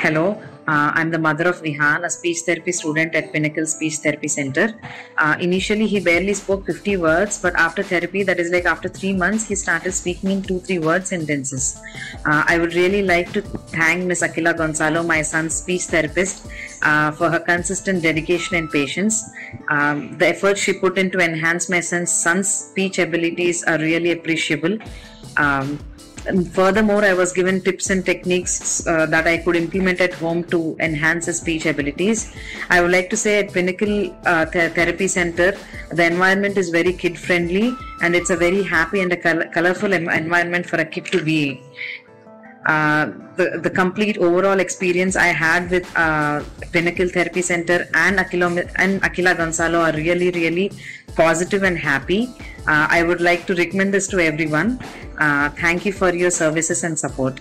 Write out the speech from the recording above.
Hello, uh, I'm the mother of Vihan, a speech therapy student at Pinnacle Speech Therapy Center. Uh, initially, he barely spoke 50 words, but after therapy, that is like after three months, he started speaking in two, three word sentences. Uh, I would really like to thank Miss Akila Gonzalo, my son's speech therapist, uh, for her consistent dedication and patience. Um, the efforts she put into enhance my son's, son's speech abilities are really appreciable. Um, and furthermore, I was given tips and techniques uh, that I could implement at home to enhance his speech abilities. I would like to say at Pinnacle uh, Th- Therapy Center, the environment is very kid friendly and it's a very happy and a col- colorful em- environment for a kid to be in. Uh, the, the complete overall experience I had with uh, Pinnacle Therapy Center and Akila, and Akila Gonzalo are really, really positive and happy. Uh, I would like to recommend this to everyone. Uh, thank you for your services and support.